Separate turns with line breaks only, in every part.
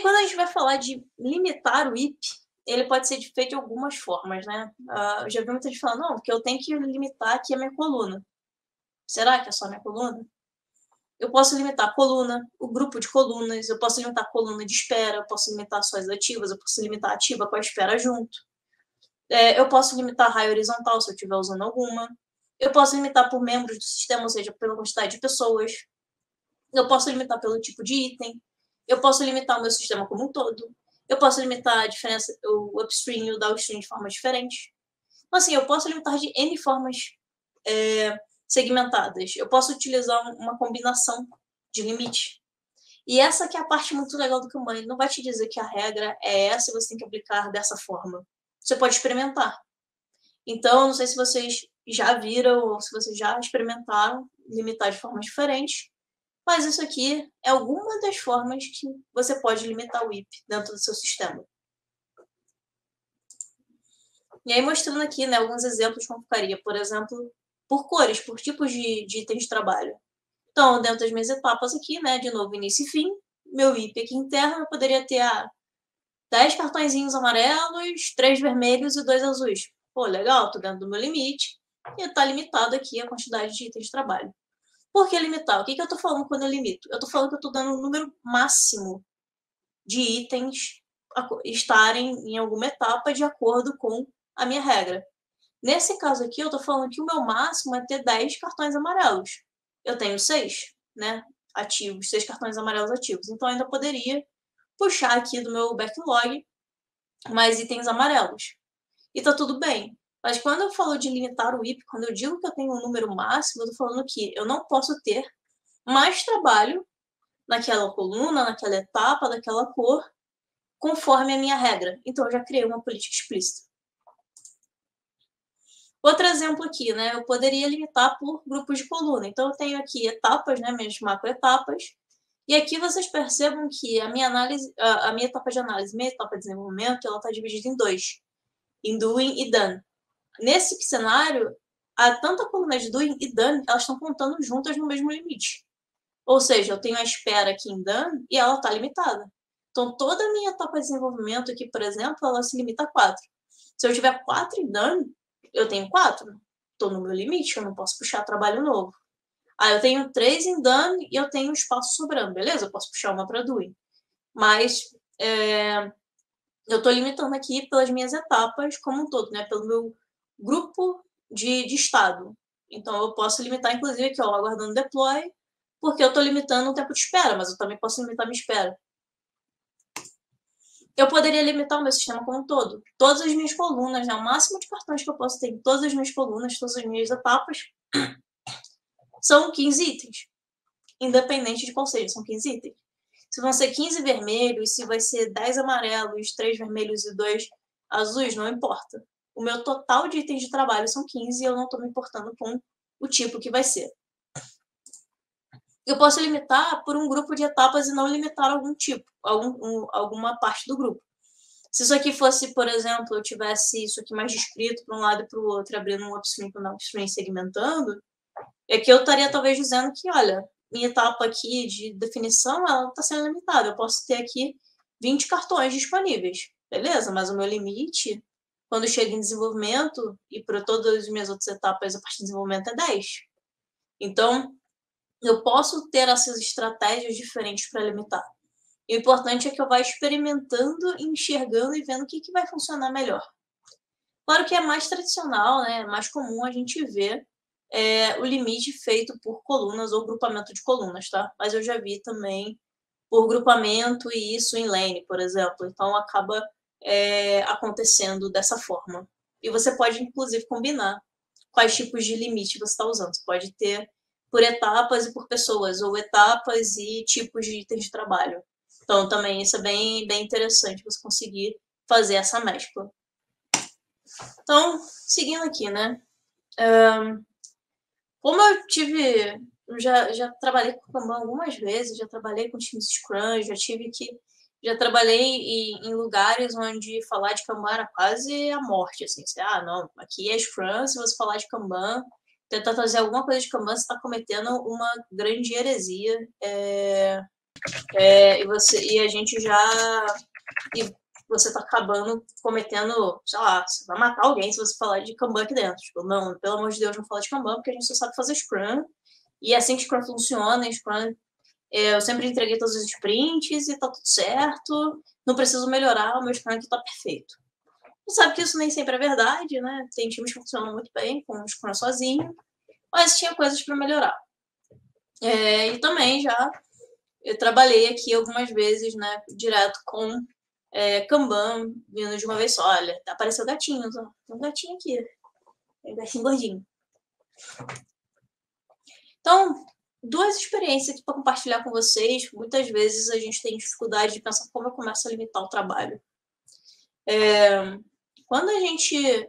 quando a gente vai falar de limitar o IP, ele pode ser feito de algumas formas, né? Uh, eu já vi muita gente falando, não, porque eu tenho que limitar aqui a minha coluna. Será que é só a minha coluna? Eu posso limitar a coluna, o grupo de colunas, eu posso limitar a coluna de espera, eu posso limitar as ativas, eu posso limitar a ativa com a espera junto. É, eu posso limitar a raio horizontal se eu estiver usando alguma. Eu posso limitar por membros do sistema, ou seja, pela quantidade de pessoas. Eu posso limitar pelo tipo de item. Eu posso limitar o meu sistema como um todo. Eu posso limitar a diferença, o upstream e o downstream de formas diferentes. Então, assim, eu posso limitar de N formas é, segmentadas. Eu posso utilizar uma combinação de limite. E essa que é a parte muito legal do Kanban. Ele não vai te dizer que a regra é essa e você tem que aplicar dessa forma. Você pode experimentar. Então, não sei se vocês já viram ou se vocês já experimentaram limitar de formas diferentes. Mas isso aqui é alguma das formas que você pode limitar o IP dentro do seu sistema. E aí mostrando aqui né, alguns exemplos como ficaria, por exemplo, por cores, por tipos de, de itens de trabalho. Então, dentro das minhas etapas aqui, né, de novo, início e fim, meu IP aqui interno eu poderia ter ah, 10 cartõezinhos amarelos, 3 vermelhos e 2 azuis. Pô, legal, tô dentro do meu limite e está limitado aqui a quantidade de itens de trabalho. Por que limitar? O que, que eu estou falando quando eu limito? Eu estou falando que eu estou dando um número máximo de itens estarem em alguma etapa de acordo com a minha regra. Nesse caso aqui, eu estou falando que o meu máximo é ter 10 cartões amarelos. Eu tenho 6, né? Ativos, 6 cartões amarelos ativos. Então, ainda poderia puxar aqui do meu backlog mais itens amarelos. E tá tudo bem. Mas quando eu falo de limitar o IP, quando eu digo que eu tenho um número máximo, eu estou falando que eu não posso ter mais trabalho naquela coluna, naquela etapa, daquela cor, conforme a minha regra. Então, eu já criei uma política explícita. Outro exemplo aqui, né? Eu poderia limitar por grupos de coluna. Então, eu tenho aqui etapas, né? Minhas macroetapas. E aqui vocês percebam que a minha análise, a, minha etapa de análise, minha etapa de desenvolvimento, ela está dividida em dois. Em doing e done nesse cenário, a, tanto a coluna de doing e done, elas estão contando juntas no mesmo limite. Ou seja, eu tenho a espera aqui em done e ela está limitada. Então, toda a minha etapa de desenvolvimento aqui, por exemplo, ela se limita a 4. Se eu tiver 4 em done, eu tenho 4. Estou no meu limite, eu não posso puxar trabalho novo. Ah, eu tenho 3 em done e eu tenho espaço sobrando, beleza? Eu posso puxar uma para doing. Mas é, eu estou limitando aqui pelas minhas etapas como um todo, né? Pelo meu grupo de, de estado. Então, eu posso limitar, inclusive, aqui, ó, aguardando deploy, porque eu estou limitando o tempo de espera, mas eu também posso limitar minha espera. Eu poderia limitar o meu sistema como um todo. Todas as minhas colunas, né, o máximo de cartões que eu posso ter em todas as minhas colunas, todas as minhas etapas, são 15 itens. Independente de qual seja, são 15 itens. Se vão ser 15 vermelhos, se vai ser 10 amarelos, 3 vermelhos e 2 azuis, não importa o meu total de itens de trabalho são 15 e eu não estou me importando com o tipo que vai ser. Eu posso limitar por um grupo de etapas e não limitar algum tipo, algum, um, alguma parte do grupo. Se isso aqui fosse, por exemplo, eu tivesse isso aqui mais descrito para um lado e para o outro, abrindo um upstream para um downstream segmentando, é que eu estaria talvez dizendo que, olha, minha etapa aqui de definição, ela está sendo limitada. Eu posso ter aqui 20 cartões disponíveis, beleza? Mas o meu limite quando chega em desenvolvimento, e para todas as minhas outras etapas, a parte de desenvolvimento é 10. Então, eu posso ter essas estratégias diferentes para limitar. E o importante é que eu vá experimentando, enxergando e vendo o que, que vai funcionar melhor. Claro que é mais tradicional, né? é mais comum a gente ver é, o limite feito por colunas ou grupamento de colunas, tá? Mas eu já vi também por grupamento e isso em lane, por exemplo. Então acaba é, acontecendo dessa forma. E você pode, inclusive, combinar quais tipos de limite você está usando. Você pode ter por etapas e por pessoas, ou etapas e tipos de itens de trabalho. Então, também isso é bem, bem interessante você conseguir fazer essa mescla. Então, seguindo aqui, né? Um, como eu tive. Já, já trabalhei com Kanban algumas vezes, já trabalhei com times Scrum, já tive que já trabalhei em, em, lugares onde falar de Kanban era quase a morte, assim. Você, ah, não, aqui é Scrum, se você falar de Kanban, tentar trazer alguma coisa de Kanban, você está cometendo uma grande heresia. É... é, e, você, e a gente já. E você tá acabando cometendo, sei lá, você vai matar alguém se você falar de Kanban aqui dentro. Tipo, não, pelo amor de Deus, não fala de Kanban, porque a gente só sabe fazer Scrum. E é assim que Scrum funciona, Scrum eu sempre entreguei todos os sprints e tá tudo certo. Não preciso melhorar, o meu aqui tá perfeito. Você sabe que isso nem sempre é verdade, né? Tem times que funcionam muito bem com o Scrum sozinho, mas tinha coisas para melhorar. É, e também já eu trabalhei aqui algumas vezes, né, direto com é, Kanban, vindo de uma vez só. Olha, apareceu gatinho, ó. Tem um gatinho aqui. Tem um gatinho gordinho. Então, duas experiências aqui para compartilhar com vocês. Muitas vezes a gente tem dificuldade de pensar como eu começo a limitar o trabalho. É, quando a gente.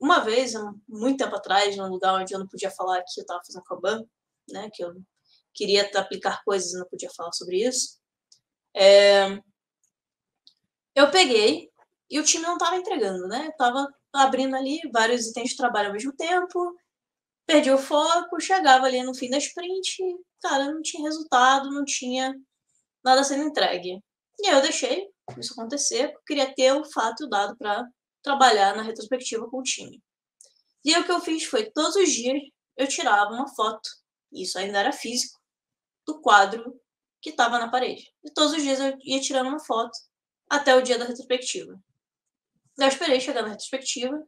Uma vez, muito tempo atrás, num lugar onde eu não podia falar que eu estava fazendo Kanban, né, que eu queria aplicar coisas e não podia falar sobre isso. É, eu peguei e o time não estava entregando, né? Tava abrindo ali vários itens de trabalho ao mesmo tempo, perdi o foco, chegava ali no fim da sprint, cara, não tinha resultado, não tinha nada sendo entregue. E aí eu deixei isso acontecer, porque eu queria ter o fato dado para trabalhar na retrospectiva com o time. E aí o que eu fiz foi, todos os dias eu tirava uma foto, isso ainda era físico, do quadro que estava na parede. E todos os dias eu ia tirando uma foto até o dia da retrospectiva. Eu esperei chegar na retrospectiva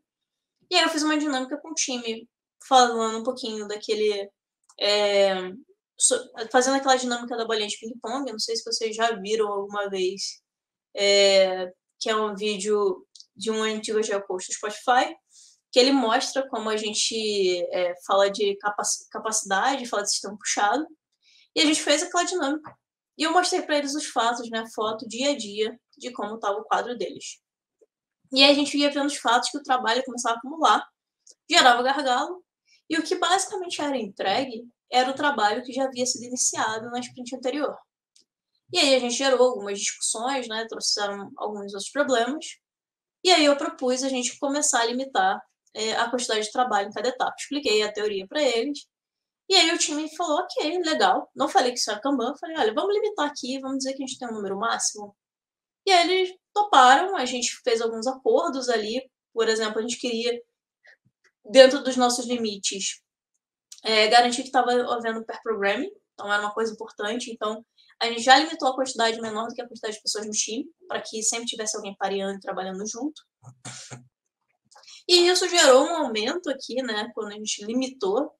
e aí eu fiz uma dinâmica com o time, falando um pouquinho daquele. É, fazendo aquela dinâmica da bolinha de ping-pong. Não sei se vocês já viram alguma vez, é, que é um vídeo de um antigo geopost do Spotify, que ele mostra como a gente é, fala de capacidade, fala de sistema puxado, e a gente fez aquela dinâmica. E eu mostrei para eles os fatos, né, foto dia a dia de como estava o quadro deles. E aí a gente ia vendo os fatos que o trabalho começava a acumular, gerava gargalo, e o que basicamente era entregue era o trabalho que já havia sido iniciado na sprint anterior. E aí a gente gerou algumas discussões, né, trouxeram alguns outros problemas, e aí eu propus a gente começar a limitar é, a quantidade de trabalho em cada etapa. Expliquei a teoria para eles, e aí o time falou, ok, legal. Não falei que isso era Kanban, falei, olha, vamos limitar aqui, vamos dizer que a gente tem um número máximo. E aí eles toparam, a gente fez alguns acordos ali, por exemplo, a gente queria, dentro dos nossos limites, é, garantir que estava havendo pair programming, então era uma coisa importante, então a gente já limitou a quantidade menor do que a quantidade de pessoas no time, para que sempre tivesse alguém pareando e trabalhando junto. E isso gerou um aumento aqui, né, quando a gente limitou,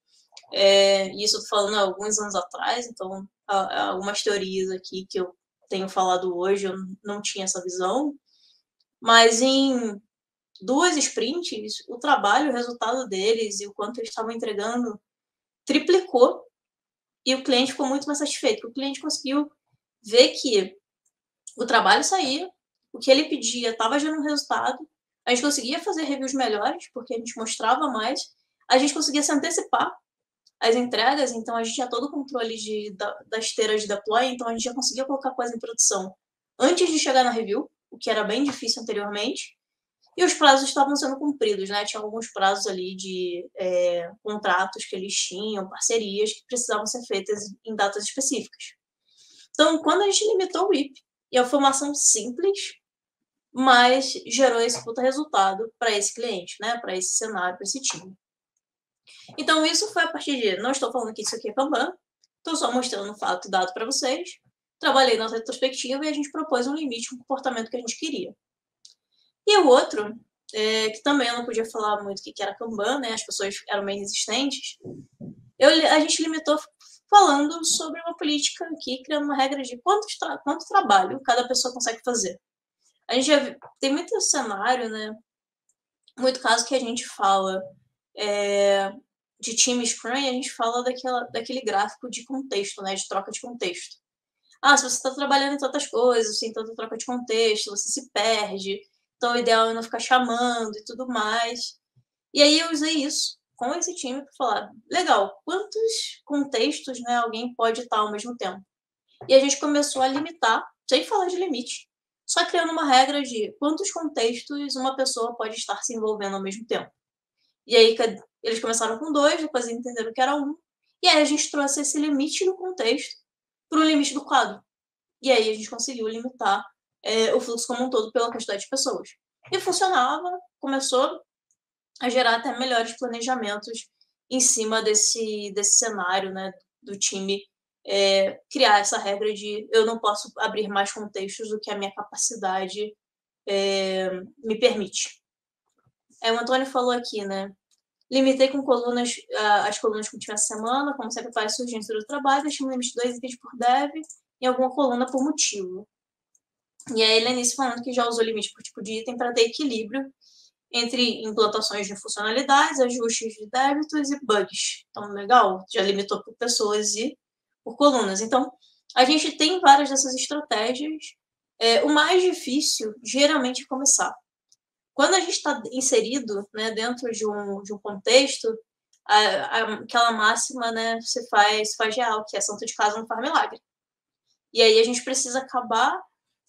é, isso falando há alguns anos atrás, então há, algumas teorias aqui que eu tenho falado hoje, eu não tinha essa visão, mas em duas sprints, o trabalho, o resultado deles e o quanto eles estavam entregando triplicou e o cliente ficou muito mais satisfeito. O cliente conseguiu ver que o trabalho saía, o que ele pedia estava gerando resultado, a gente conseguia fazer reviews melhores, porque a gente mostrava mais, a gente conseguia se antecipar as entregas, então a gente tinha todo o controle de, da, da esteira de deploy, então a gente já conseguia colocar coisa em produção antes de chegar na review, o que era bem difícil anteriormente. E os prazos estavam sendo cumpridos, né? Tinha alguns prazos ali de é, contratos que eles tinham, parcerias que precisavam ser feitas em datas específicas. Então, quando a gente limitou o IP, e a formação simples, mas gerou esse puta resultado para esse cliente, né? Para esse cenário, para esse time. Então, isso foi a partir de. Não estou falando que isso aqui é Kanban, estou só mostrando um fato dado para vocês. Trabalhei na retrospectiva e a gente propôs um limite, um comportamento que a gente queria. E o outro, é, que também eu não podia falar muito o que era Kanban, né? As pessoas eram meio resistentes. Eu, a gente limitou falando sobre uma política aqui, criando uma regra de quanto, tra quanto trabalho cada pessoa consegue fazer. A gente já tem muito cenário, né? Muito caso que a gente fala é, de time Scrum, a gente fala daquela, daquele gráfico de contexto, né? De troca de contexto. Ah, se você está trabalhando em tantas coisas, tem tanta troca de contexto, você se perde. Então, o ideal é não ficar chamando e tudo mais. E aí eu usei isso com esse time para falar, legal, quantos contextos né, alguém pode estar ao mesmo tempo? E a gente começou a limitar, sem falar de limite, só criando uma regra de quantos contextos uma pessoa pode estar se envolvendo ao mesmo tempo. E aí eles começaram com dois, depois entenderam que era um. E aí a gente trouxe esse limite do contexto para o limite do quadro. E aí a gente conseguiu limitar é, o fluxo como um todo pela quantidade de pessoas. E funcionava, começou a gerar até melhores planejamentos em cima desse, desse cenário, né, do time é, criar essa regra de eu não posso abrir mais contextos do que a minha capacidade é, me permite. É, o Antônio falou aqui, né? Limitei com colunas, as colunas que tinha essa semana, como sempre faz surgência do trabalho, deixei um limite de dois itens por dev em alguma coluna por motivo. E a Helenice falando que já usou limite por tipo de item para ter equilíbrio entre implantações de funcionalidades, ajustes de débitos e bugs. Então, legal, já limitou por pessoas e por colunas. Então, a gente tem várias dessas estratégias. É, o mais difícil, geralmente, é começar. Quando a gente está inserido né, dentro de um, de um contexto, a, a, aquela máxima né, se faz, se faz real, que é santo de casa não faz milagre. E aí a gente precisa acabar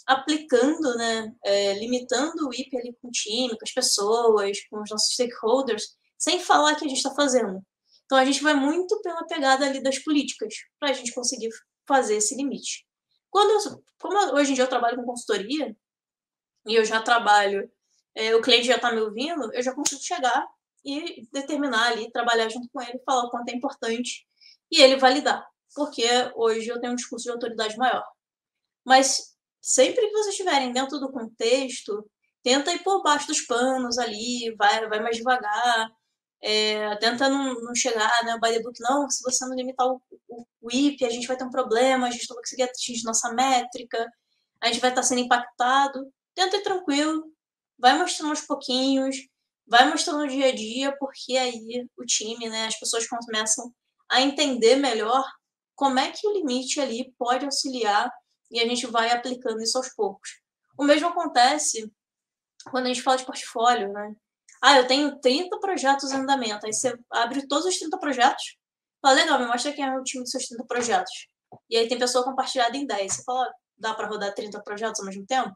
aplicando, né, é, limitando o IP ali com o time, com as pessoas, com os nossos stakeholders, sem falar que a gente está fazendo. Então a gente vai muito pela pegada ali das políticas para a gente conseguir fazer esse limite. Quando como hoje em dia eu trabalho com consultoria e eu já trabalho, é, o cliente já está me ouvindo, eu já consigo chegar e determinar ali, trabalhar junto com ele, falar o quanto é importante e ele validar, porque hoje eu tenho um discurso de autoridade maior. Mas sempre que vocês estiverem dentro do contexto, tenta ir por baixo dos panos ali, vai, vai mais devagar, é, tenta não, não chegar, né, the book, não, se você não limitar o, o, o IP, a gente vai ter um problema, a gente não vai conseguir atingir nossa métrica, a gente vai estar sendo impactado. Tenta ir tranquilo, vai mostrando aos pouquinhos, vai mostrando no dia a dia, porque aí o time, né, as pessoas começam a entender melhor como é que o limite ali pode auxiliar e a gente vai aplicando isso aos poucos. O mesmo acontece quando a gente fala de portfólio, né? Ah, eu tenho 30 projetos em andamento. Aí você abre todos os 30 projetos. Fala, legal, me mostra quem é o time dos seus 30 projetos. E aí tem pessoa compartilhada em 10. Você fala, dá para rodar 30 projetos ao mesmo tempo?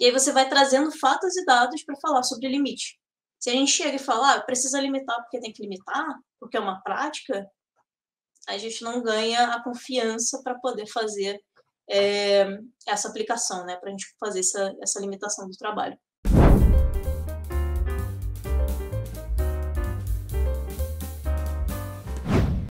E aí você vai trazendo fatos e dados para falar sobre limite. Se a gente chega e fala, ah, precisa limitar porque tem que limitar, porque é uma prática, a gente não ganha a confiança para poder fazer é, essa aplicação, né, para a gente fazer essa, essa limitação do trabalho.